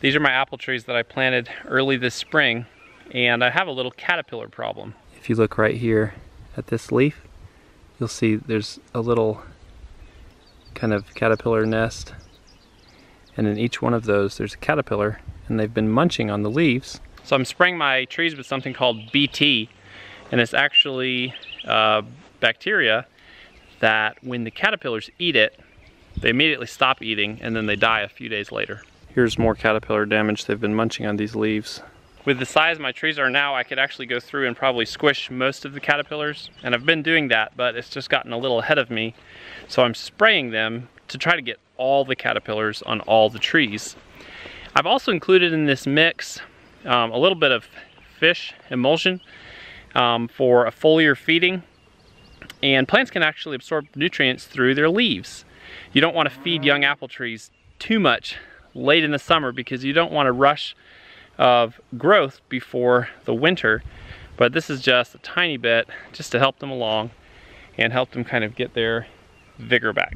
These are my apple trees that I planted early this spring and I have a little caterpillar problem. If you look right here at this leaf, you'll see there's a little kind of caterpillar nest and in each one of those there's a caterpillar and they've been munching on the leaves. So I'm spraying my trees with something called BT and it's actually uh, bacteria that when the caterpillars eat it, they immediately stop eating and then they die a few days later. Here's more caterpillar damage. They've been munching on these leaves. With the size my trees are now, I could actually go through and probably squish most of the caterpillars. And I've been doing that, but it's just gotten a little ahead of me. So I'm spraying them to try to get all the caterpillars on all the trees. I've also included in this mix um, a little bit of fish emulsion um, for a foliar feeding. And plants can actually absorb nutrients through their leaves. You don't want to feed young apple trees too much late in the summer because you don't want to rush of growth before the winter. But this is just a tiny bit just to help them along and help them kind of get their vigor back.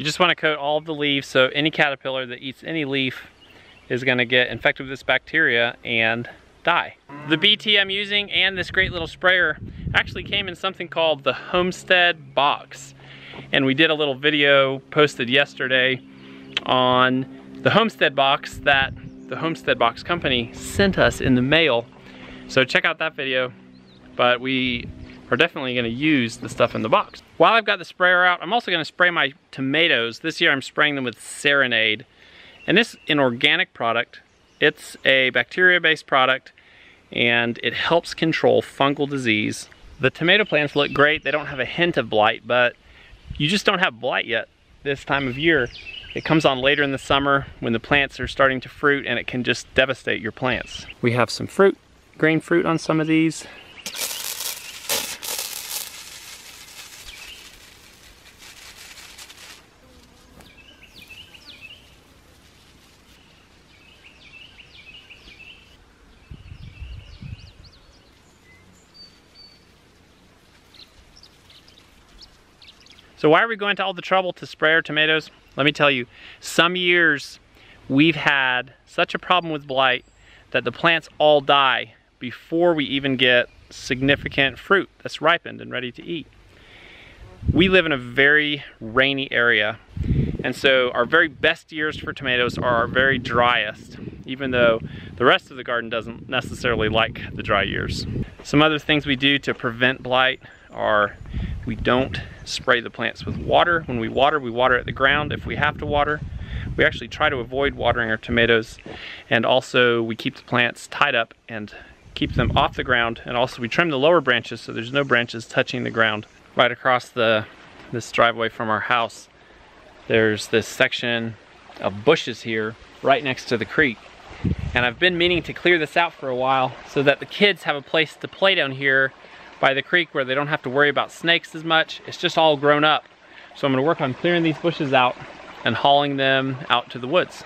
You just want to coat all of the leaves so any caterpillar that eats any leaf is going to get infected with this bacteria and die. The BT I'm using and this great little sprayer actually came in something called the Homestead Box. And we did a little video posted yesterday on the Homestead Box that the Homestead Box company sent us in the mail. So check out that video. But we are definitely gonna use the stuff in the box. While I've got the sprayer out, I'm also gonna spray my tomatoes. This year I'm spraying them with Serenade. And this is an organic product. It's a bacteria-based product and it helps control fungal disease. The tomato plants look great. They don't have a hint of blight, but you just don't have blight yet this time of year. It comes on later in the summer when the plants are starting to fruit and it can just devastate your plants. We have some fruit, green fruit on some of these. So why are we going to all the trouble to spray our tomatoes? Let me tell you, some years we've had such a problem with blight that the plants all die before we even get significant fruit that's ripened and ready to eat. We live in a very rainy area and so our very best years for tomatoes are our very driest even though the rest of the garden doesn't necessarily like the dry years. Some other things we do to prevent blight are we don't spray the plants with water. When we water, we water at the ground if we have to water. We actually try to avoid watering our tomatoes and also we keep the plants tied up and keep them off the ground and also we trim the lower branches so there's no branches touching the ground. Right across the this driveway from our house there's this section of bushes here right next to the creek and I've been meaning to clear this out for a while so that the kids have a place to play down here by the creek where they don't have to worry about snakes as much. It's just all grown up. So I'm gonna work on clearing these bushes out and hauling them out to the woods.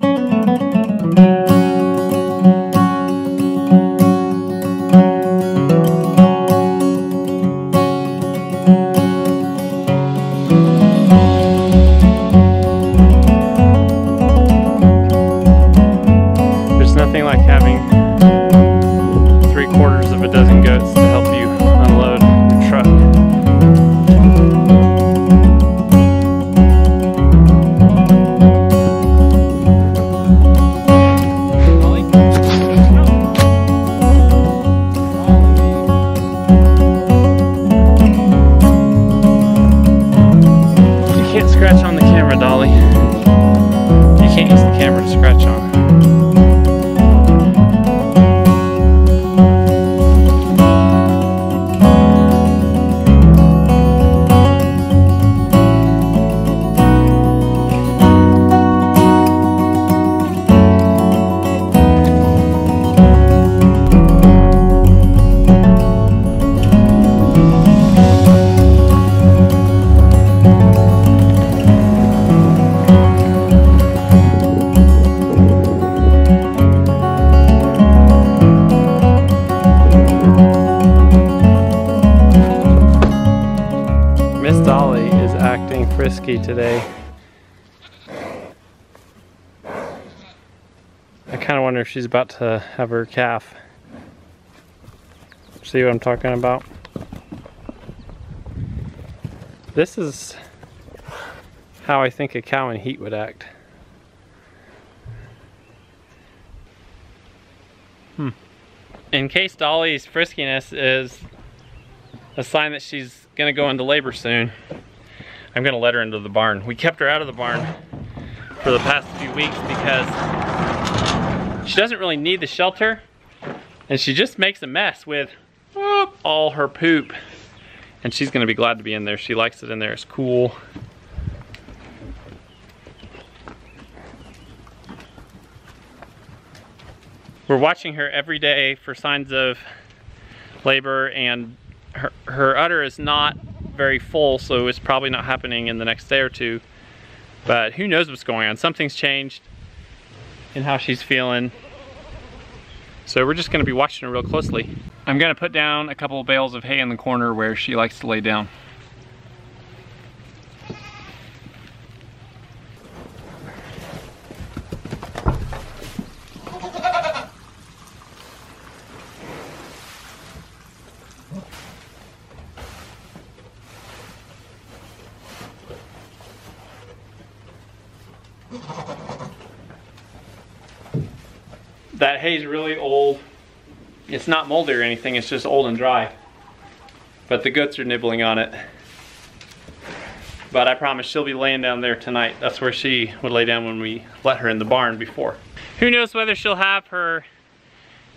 scratch on the camera, Dolly. You can't use the camera to scratch on. Today. I kind of wonder if she's about to have her calf. See what I'm talking about? This is how I think a cow in heat would act. Hmm. In case Dolly's friskiness is a sign that she's gonna go into labor soon, I'm gonna let her into the barn. We kept her out of the barn for the past few weeks because she doesn't really need the shelter and she just makes a mess with all her poop. And she's gonna be glad to be in there. She likes it in there, it's cool. We're watching her every day for signs of labor and her, her udder is not very full, so it's probably not happening in the next day or two. But who knows what's going on. Something's changed in how she's feeling. So we're just gonna be watching her real closely. I'm gonna put down a couple of bales of hay in the corner where she likes to lay down. That hay's really old. It's not moldy or anything, it's just old and dry. But the goats are nibbling on it. But I promise she'll be laying down there tonight. That's where she would lay down when we let her in the barn before. Who knows whether she'll have her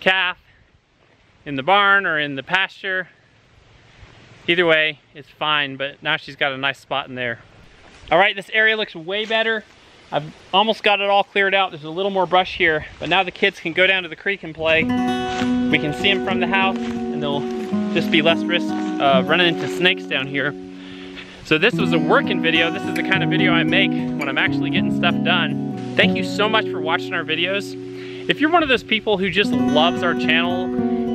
calf in the barn or in the pasture. Either way, it's fine, but now she's got a nice spot in there. All right, this area looks way better. I've almost got it all cleared out. There's a little more brush here, but now the kids can go down to the creek and play. We can see them from the house and there'll just be less risk of running into snakes down here. So this was a working video. This is the kind of video I make when I'm actually getting stuff done. Thank you so much for watching our videos. If you're one of those people who just loves our channel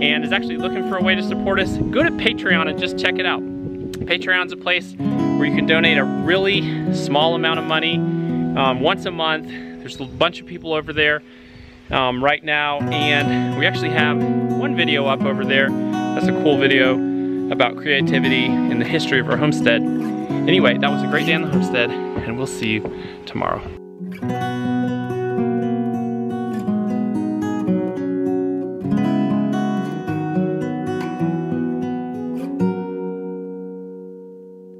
and is actually looking for a way to support us, go to Patreon and just check it out. Patreon's a place where you can donate a really small amount of money um, once a month. There's a bunch of people over there um, right now, and we actually have one video up over there. That's a cool video about creativity and the history of our homestead. Anyway, that was a great day on the homestead, and we'll see you tomorrow.